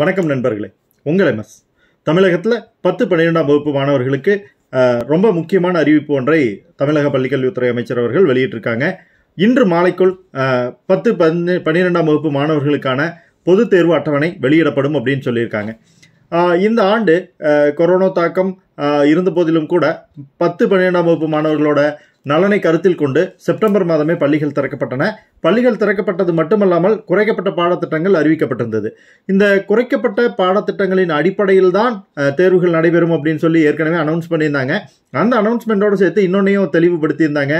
வணக்கம் நண்பர்களே. உங்கள் எம்எஸ் தமிழகத்தில் பத்து பன்னிரெண்டாம் வகுப்பு மாணவர்களுக்கு ரொம்ப முக்கியமான அறிவிப்பு ஒன்றை தமிழக பள்ளிக்கல்வித்துறை அமைச்சர் அவர்கள் வெளியிட்டிருக்காங்க. இன்று மாலைக்குள் பத்து பன்னு பன்னிரெண்டாம் வகுப்பு மாணவர்களுக்கான பொது தேர்வு அட்டவணை வெளியிடப்படும் அப்படின்னு சொல்லியிருக்காங்க. இந்த ஆண்டு கொரோனா தாக்கம் இருந்த போதிலும் கூட பத்து பன்னிரெண்டாம் வகுப்பு மாணவர்களோட நலனை கருத்தில் கொண்டு செப்டம்பர் மாதமே பள்ளிகள் திறக்கப்பட்டன. பள்ளிகள் திறக்கப்பட்டது மட்டுமல்லாமல் குறைக்கப்பட்ட பாடத்திட்டங்கள் அறிவிக்கப்பட்டிருந்தது. இந்த குறைக்கப்பட்ட பாடத்திட்டங்களின் அடிப்படையில் தான் தேர்வுகள் நடைபெறும் அப்படின்னு சொல்லி ஏற்கனவே அனௌன்ஸ் பண்ணியிருந்தாங்க. அந்த அனௌன்ஸ்மெண்ட்டோடு சேர்த்து இன்னொன்னையும் தெளிவுபடுத்தியிருந்தாங்க.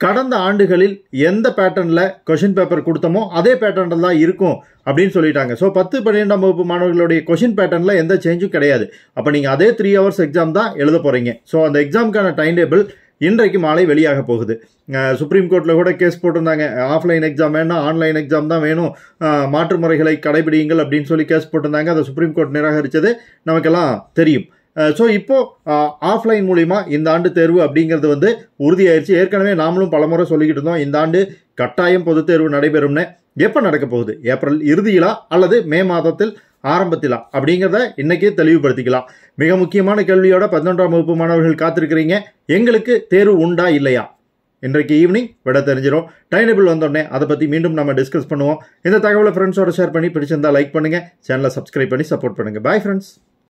கடந்த ஆண்டுகளில் எந்த பேட்டர்னில் கொஷின் பேப்பர் கொடுத்தோமோ அதே பேட்டர்னில் தான் இருக்கும் அப்படின்னு சொல்லிட்டாங்க. ஸோ பத்து பன்னிரெண்டாம் வகுப்பு மாணவர்களுடைய கொஷின் பேட்டர்னில் எந்த சேஞ்சும் கிடையாது. அப்போ நீங்கள் அதே த்ரீ ஹவர்ஸ் எக்ஸாம் தான் எழுத போகிறீங்க ஸோ அந்த எக்ஸாமுக்கான டைம் டேபிள் இன்றைக்கு மாலை வெளியாக போகுது. சுப்ரீம் கோர்ட்டில் கூட கேஸ் போட்டிருந்தாங்க. ஆஃப்லைன் எக்ஸாம் வேணாம் ஆன்லைன் எக்ஸாம் தான் வேணும். மாற்று முறைகளை கடைபிடிங்கள் அப்படின்னு சொல்லி கேஸ் போட்டிருந்தாங்க. அதை சுப்ரீம் கோர்ட் நிராகரித்தது நமக்கெல்லாம் தெரியும். ஸோ இப்போது ஆஃப்லைன் மூலிமா இந்த ஆண்டு தேர்வு அப்படிங்கிறது வந்து உறுதியாயிருச்சு. ஏற்கனவே நாமளும் பலமுறை சொல்லிக்கிட்டு இருந்தோம். இந்த ஆண்டு கட்டாயம் பொதுத் தேர்வு நடைபெறும்னு. எப்போ நடக்க போகுது? ஏப்ரல் இறுதியிலா அல்லது மே மாதத்தில்? ஆரம்பத்தில்? அப்படிங்கிறத இன்னைக்கே தெளிவுபடுத்திக்கலாம். மிக முக்கியமான கேள்வியோட பதினொன்றாம் வகுப்பு மாணவர்கள் காத்திருக்கிறீங்க. எங்களுக்கு தேர்வு உண்டா இல்லையா? இன்றைக்கு ஈவினிங் விட தெரிஞ்சிடும் டைம் டேபிள் வந்தோடனே அதை பற்றி மீண்டும் நம்ம டிஸ்கஸ் பண்ணுவோம். இந்த தகவலை ஃப்ரெண்ட்ஸோட ஷேர் பண்ணி பிடிச்சிருந்தா லைக் பண்ணுங்கள் சேனலை சப்ஸ்கிரைப் பண்ணி சப்போர்ட் பண்ணுங்கள் பாய் ஃப்ரெண்ட்ஸ்